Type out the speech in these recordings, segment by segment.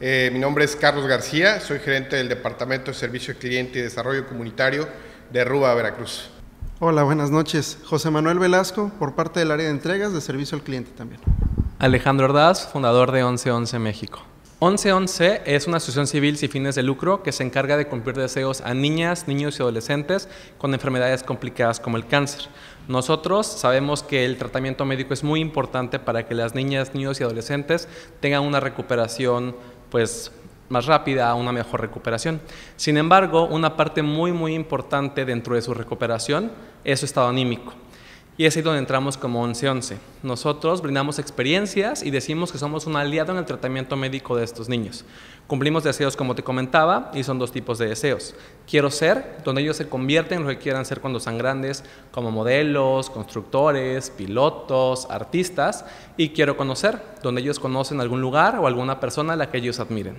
Eh, mi nombre es Carlos García, soy gerente del Departamento de Servicio Cliente y Desarrollo Comunitario de Ruba, Veracruz. Hola, buenas noches. José Manuel Velasco, por parte del área de entregas de servicio al cliente también. Alejandro Ordaz, fundador de 1111 México. 1111 es una asociación civil sin fines de lucro que se encarga de cumplir deseos a niñas, niños y adolescentes con enfermedades complicadas como el cáncer. Nosotros sabemos que el tratamiento médico es muy importante para que las niñas, niños y adolescentes tengan una recuperación pues más rápida, una mejor recuperación. Sin embargo, una parte muy muy importante dentro de su recuperación es su estado anímico. Y es ahí donde entramos como 1111. Nosotros brindamos experiencias y decimos que somos un aliado en el tratamiento médico de estos niños. Cumplimos deseos como te comentaba y son dos tipos de deseos. Quiero ser, donde ellos se convierten en lo que quieran ser cuando sean grandes, como modelos, constructores, pilotos, artistas. Y quiero conocer, donde ellos conocen algún lugar o alguna persona a la que ellos admiren.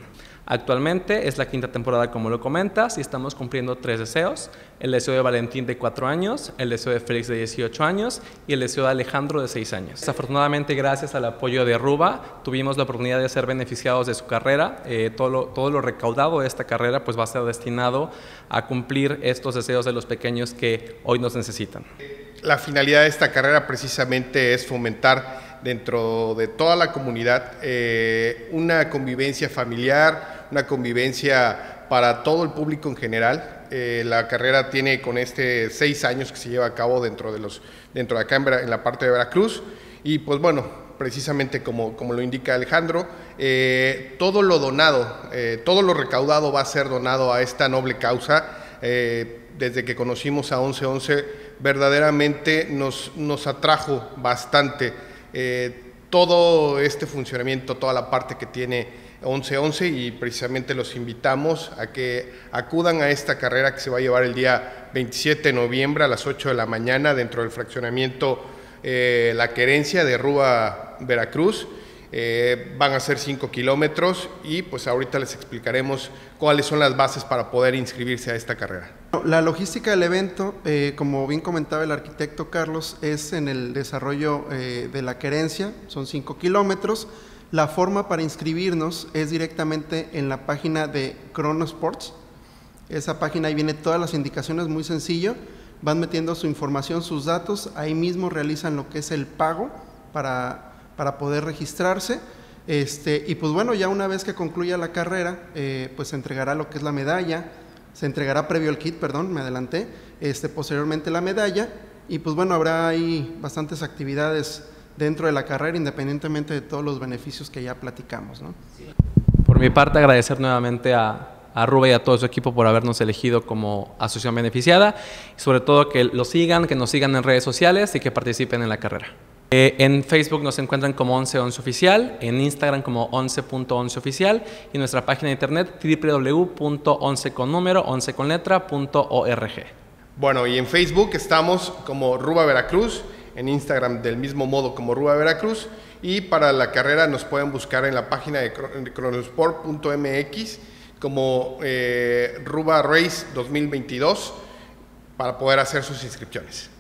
Actualmente es la quinta temporada, como lo comentas, y estamos cumpliendo tres deseos. El deseo de Valentín de cuatro años, el deseo de Félix de 18 años y el deseo de Alejandro de 6 años. Desafortunadamente, gracias al apoyo de Ruba, tuvimos la oportunidad de ser beneficiados de su carrera. Eh, todo, lo, todo lo recaudado de esta carrera pues, va a ser destinado a cumplir estos deseos de los pequeños que hoy nos necesitan. La finalidad de esta carrera precisamente es fomentar dentro de toda la comunidad eh, una convivencia familiar, una convivencia para todo el público en general. Eh, la carrera tiene con este seis años que se lleva a cabo dentro de los dentro de acá en, la parte de Veracruz. Y pues bueno precisamente como, como lo indica Alejandro eh, todo lo donado todo lo recaudado va a ser donado a esta noble causa. Desde que conocimos a 1111 verdaderamente nos, nos atrajo bastante. Eh, todo este funcionamiento, toda la parte que tiene 1111 y precisamente los invitamos a que acudan a esta carrera que se va a llevar el día 27 de noviembre a las 8 de la mañana dentro del fraccionamiento eh, La Querencia de Rúa, Veracruz. Eh, van a ser 5 kilómetros y pues ahorita les explicaremos cuáles son las bases para poder inscribirse a esta carrera. La logística del evento, eh, como bien comentaba el arquitecto Carlos, es en el desarrollo eh, de la querencia, son 5 kilómetros. La forma para inscribirnos es directamente en la página de Chronosports. Esa página ahí viene todas las indicaciones, muy sencillo. Van metiendo su información, sus datos, ahí mismo realizan lo que es el pago para para poder registrarse. Este, y pues bueno, ya una vez que concluya la carrera, eh, pues se entregará lo que es la medalla, se entregará previo el kit, perdón, me adelanté, este, posteriormente la medalla, y pues bueno, habrá ahí bastantes actividades dentro de la carrera, independientemente de todos los beneficios que ya platicamos. ¿no? Por mi parte, agradecer nuevamente a, a Ruba y a todo su equipo por habernos elegido como asociación beneficiada, y sobre todo que lo sigan, que nos sigan en redes sociales y que participen en la carrera. Eh, en Facebook nos encuentran como 1111 oficial, en Instagram como 11.11 oficial y nuestra página de internet www.11 con número 11 con Bueno, y en Facebook estamos como Ruba Veracruz, en Instagram del mismo modo como Ruba Veracruz y para la carrera nos pueden buscar en la página de cronosport.mx como eh, Ruba Race 2022 para poder hacer sus inscripciones.